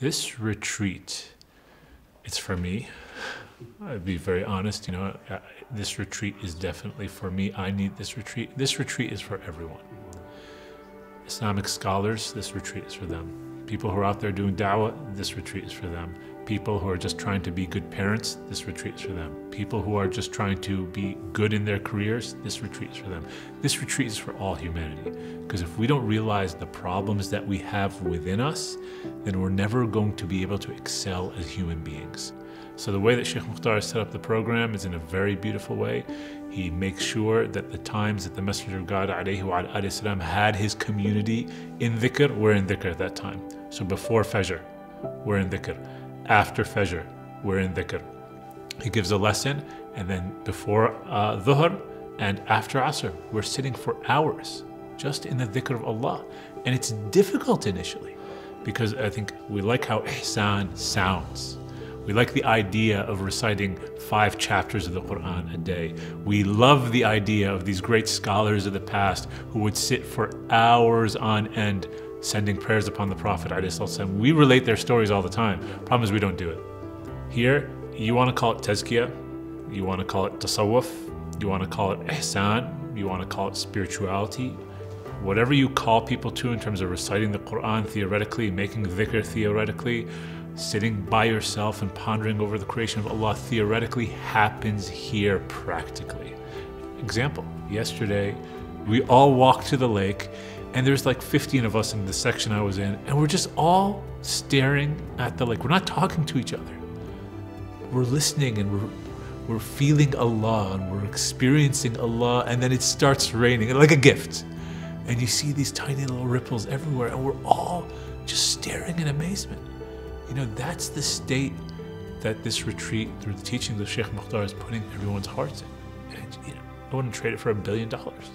This retreat, it's for me. I'd be very honest, you know, this retreat is definitely for me. I need this retreat. This retreat is for everyone. Islamic scholars, this retreat is for them. People who are out there doing da'wah, this retreat is for them. People who are just trying to be good parents, this retreat's for them. People who are just trying to be good in their careers, this retreat's for them. This retreat is for all humanity. Because if we don't realize the problems that we have within us, then we're never going to be able to excel as human beings. So the way that Sheikh Mukhtar set up the program is in a very beautiful way. He makes sure that the times that the Messenger of God alayhi had his community in dhikr, we're in dhikr at that time. So before Fajr, we're in dhikr. After Fajr, we're in dhikr. He gives a lesson, and then before uh, Dhuhr and after Asr, we're sitting for hours just in the dhikr of Allah. And it's difficult initially because I think we like how ihsan sounds. We like the idea of reciting five chapters of the Quran a day. We love the idea of these great scholars of the past who would sit for hours on end sending prayers upon the Prophet. We relate their stories all the time. Problem is, we don't do it. Here, you want to call it tazkiyah, you want to call it tasawwuf, you want to call it ihsan, you want to call it spirituality. Whatever you call people to in terms of reciting the Quran theoretically, making dhikr theoretically, sitting by yourself and pondering over the creation of Allah theoretically happens here practically. Example, yesterday we all walked to the lake and there's like 15 of us in the section I was in and we're just all staring at the lake. We're not talking to each other. We're listening and we're we're feeling Allah and we're experiencing Allah and then it starts raining like a gift. And you see these tiny little ripples everywhere and we're all just staring in amazement. You know, that's the state that this retreat, through the teachings of Sheikh Mukhtar, is putting everyone's hearts in. And, you know, I wouldn't trade it for a billion dollars.